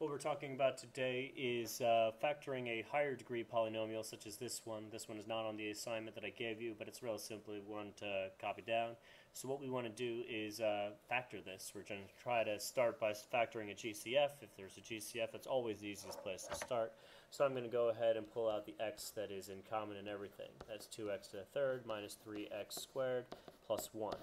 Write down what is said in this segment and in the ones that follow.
What we're talking about today is uh, factoring a higher degree polynomial such as this one. This one is not on the assignment that I gave you, but it's real simply one to copy down. So what we want to do is uh, factor this. We're going to try to start by factoring a GCF. If there's a GCF, it's always the easiest place to start. So I'm going to go ahead and pull out the x that is in common in everything. That's 2x to the third minus 3x squared plus 1.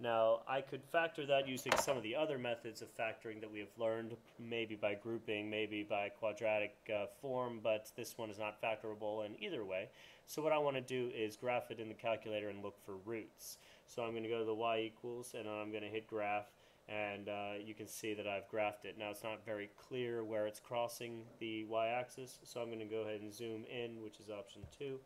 Now, I could factor that using some of the other methods of factoring that we have learned, maybe by grouping, maybe by quadratic uh, form, but this one is not factorable in either way. So what I want to do is graph it in the calculator and look for roots. So I'm going to go to the y equals, and I'm going to hit graph, and uh, you can see that I've graphed it. Now, it's not very clear where it's crossing the y-axis, so I'm going to go ahead and zoom in, which is option 2,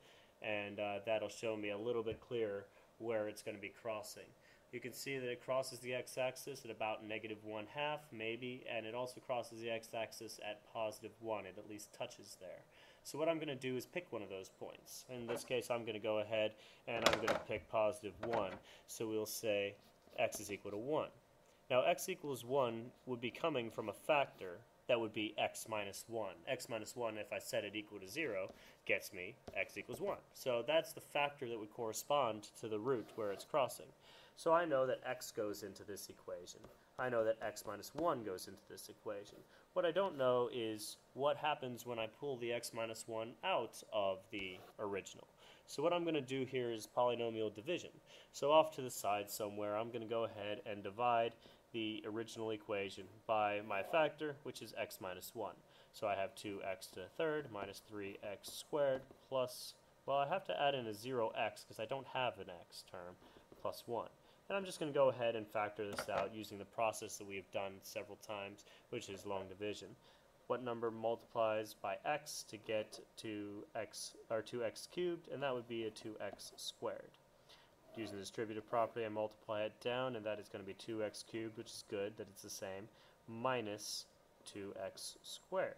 and uh, that'll show me a little bit clearer where it's going to be crossing. You can see that it crosses the x-axis at about negative 1 half, maybe, and it also crosses the x-axis at positive 1. It at least touches there. So what I'm going to do is pick one of those points. In this case, I'm going to go ahead and I'm going to pick positive 1. So we'll say x is equal to 1. Now, x equals 1 would be coming from a factor that would be x minus 1. x minus 1, if I set it equal to 0, gets me x equals 1. So that's the factor that would correspond to the root where it's crossing. So I know that x goes into this equation. I know that x minus 1 goes into this equation. What I don't know is what happens when I pull the x minus 1 out of the original. So what I'm going to do here is polynomial division. So off to the side somewhere, I'm going to go ahead and divide the original equation by my factor, which is x minus 1. So I have 2x to the third minus 3x squared plus, well, I have to add in a 0x because I don't have an x term, plus 1. And I'm just going to go ahead and factor this out using the process that we've done several times, which is long division. What number multiplies by x to get to x or 2x cubed, and that would be a 2x squared. Using the distributive property, I multiply it down, and that is going to be 2x cubed, which is good that it's the same, minus 2x squared.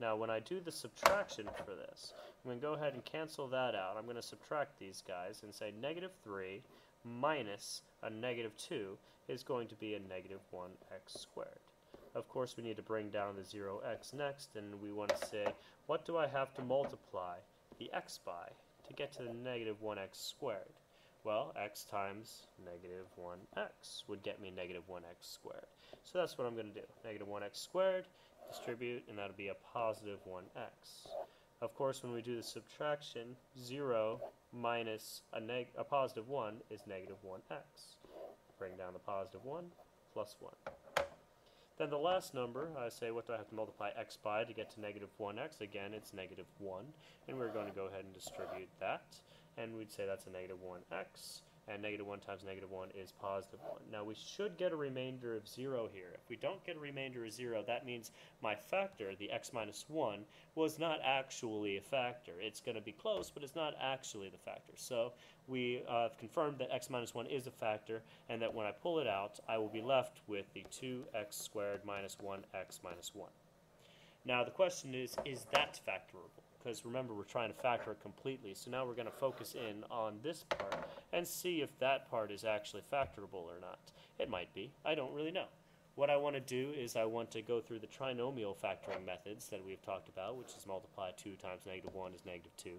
Now, when I do the subtraction for this, I'm going to go ahead and cancel that out. I'm going to subtract these guys and say negative 3 minus a negative 2 is going to be a negative 1x squared. Of course, we need to bring down the 0x next, and we want to say, what do I have to multiply the x by? To get to the negative 1x squared? Well, x times negative 1x would get me negative 1x squared. So that's what I'm going to do. Negative 1x squared, distribute, and that'll be a positive 1x. Of course, when we do the subtraction, 0 minus a, neg a positive 1 is negative 1x. Bring down the positive 1, plus 1. Then the last number, I say what do I have to multiply x by to get to negative 1x? Again, it's negative 1. And we're going to go ahead and distribute that. And we'd say that's a negative 1x and negative 1 times negative 1 is positive 1. Now we should get a remainder of 0 here. If we don't get a remainder of 0, that means my factor, the x minus 1, was not actually a factor. It's going to be close, but it's not actually the factor. So we uh, have confirmed that x minus 1 is a factor, and that when I pull it out, I will be left with the 2x squared minus 1x minus 1. Now the question is, is that factorable? Because remember we're trying to factor it completely. So now we're going to focus in on this part and see if that part is actually factorable or not. It might be. I don't really know. What I want to do is I want to go through the trinomial factoring methods that we've talked about, which is multiply 2 times negative 1 is negative 2.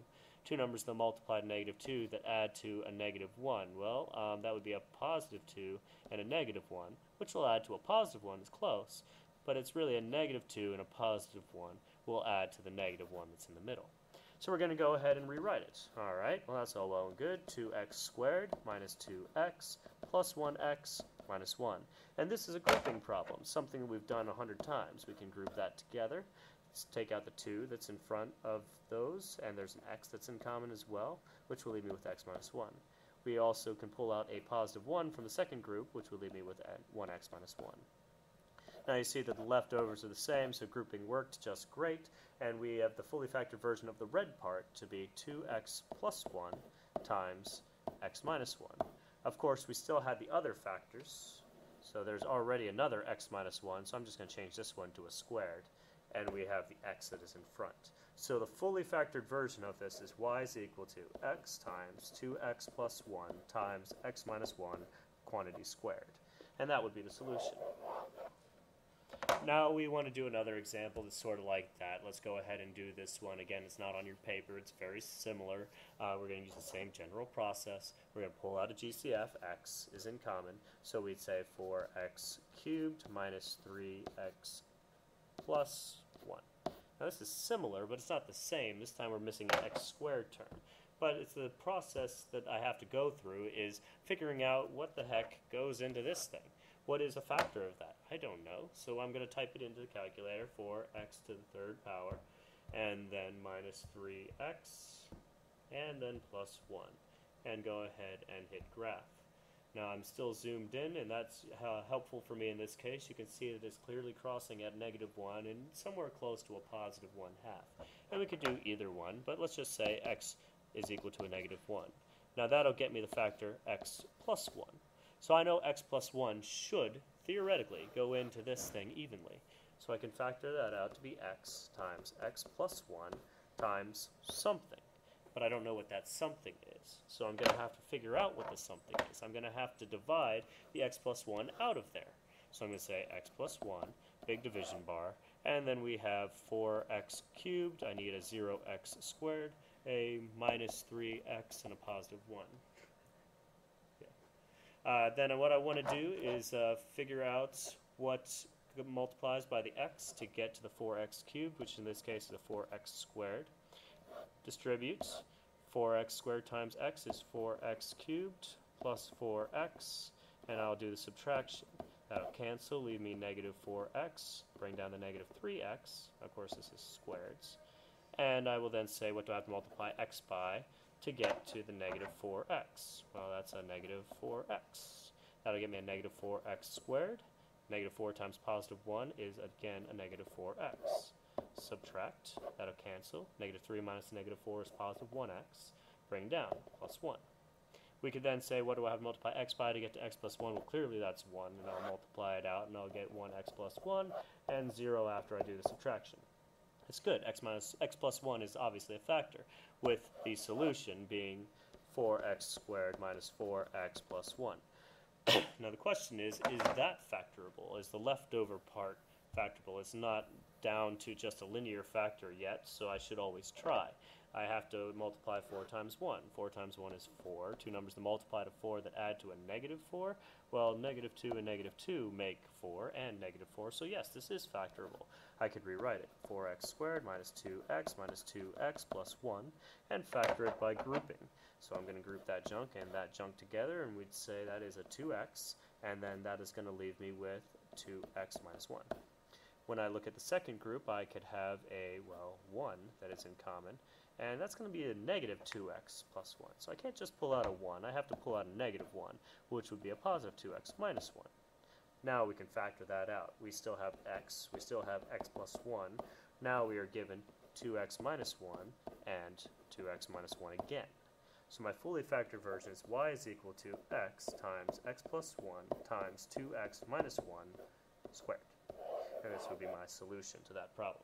Two numbers that multiply to negative 2 that add to a negative 1. Well, um, that would be a positive 2 and a negative 1, which will add to a positive 1. It's close but it's really a negative 2 and a positive 1 will add to the negative 1 that's in the middle. So we're going to go ahead and rewrite it. All right, well, that's all well and good. 2x squared minus 2x plus 1x minus 1. And this is a grouping problem, something we've done 100 times. We can group that together. Let's take out the 2 that's in front of those, and there's an x that's in common as well, which will leave me with x minus 1. We also can pull out a positive 1 from the second group, which will leave me with 1x minus 1. Now you see that the leftovers are the same, so grouping worked just great, and we have the fully factored version of the red part to be 2x plus 1 times x minus 1. Of course, we still had the other factors, so there's already another x minus 1, so I'm just going to change this one to a squared, and we have the x that is in front. So the fully factored version of this is y is equal to x times 2x plus 1 times x minus 1 quantity squared. And that would be the solution. Now we want to do another example that's sort of like that. Let's go ahead and do this one. Again, it's not on your paper. It's very similar. Uh, we're going to use the same general process. We're going to pull out a GCF. x is in common. So we'd say 4x cubed minus 3x plus 1. Now this is similar, but it's not the same. This time we're missing the x squared term. But it's the process that I have to go through is figuring out what the heck goes into this thing. What is a factor of that? I don't know. So I'm going to type it into the calculator for x to the third power, and then minus 3x, and then plus 1. And go ahead and hit graph. Now I'm still zoomed in, and that's uh, helpful for me in this case. You can see that it's clearly crossing at negative 1 and somewhere close to a positive 1 half. And we could do either one, but let's just say x is equal to a negative 1. Now that'll get me the factor x plus 1. So I know x plus 1 should, theoretically, go into this thing evenly. So I can factor that out to be x times x plus 1 times something. But I don't know what that something is. So I'm going to have to figure out what the something is. I'm going to have to divide the x plus 1 out of there. So I'm going to say x plus 1, big division bar, and then we have 4x cubed. I need a 0x squared, a minus 3x, and a positive 1. Uh, then what I want to do is uh, figure out what multiplies by the x to get to the 4x cubed, which in this case is the 4x squared. Distribute 4x squared times x is 4x cubed plus 4x, and I'll do the subtraction. That'll cancel, leave me negative 4x, bring down the negative 3x. Of course, this is squareds. And I will then say, what do I have to multiply x by? To get to the negative 4x. Well, that's a negative 4x. That'll get me a negative 4x squared. Negative 4 times positive 1 is, again, a negative 4x. Subtract. That'll cancel. Negative 3 minus negative 4 is positive 1x. Bring down, plus 1. We could then say, what do I have to multiply x by to get to x plus 1? Well, clearly that's 1, and I'll multiply it out, and I'll get 1x plus 1, and 0 after I do the subtraction. It's good. x minus x plus 1 is obviously a factor, with the solution being 4x squared minus 4x plus 1. now the question is, is that factorable? Is the leftover part factorable? It's not down to just a linear factor yet, so I should always try. I have to multiply 4 times 1. 4 times 1 is 4. Two numbers that multiply to 4 that add to a negative 4. Well, negative 2 and negative 2 make 4 and negative 4, so yes, this is factorable. I could rewrite it. 4x squared minus 2x minus 2x plus 1, and factor it by grouping. So I'm going to group that junk and that junk together, and we'd say that is a 2x, and then that is going to leave me with 2x minus 1. When I look at the second group, I could have a, well, 1 that is in common, and that's going to be a negative 2x plus 1. So I can't just pull out a 1, I have to pull out a negative 1, which would be a positive 2x minus 1. Now we can factor that out. We still have x, we still have x plus 1. Now we are given 2x minus 1 and 2x minus 1 again. So my fully factored version is y is equal to x times x plus 1 times 2x minus 1 squared. And this would be my solution to that problem.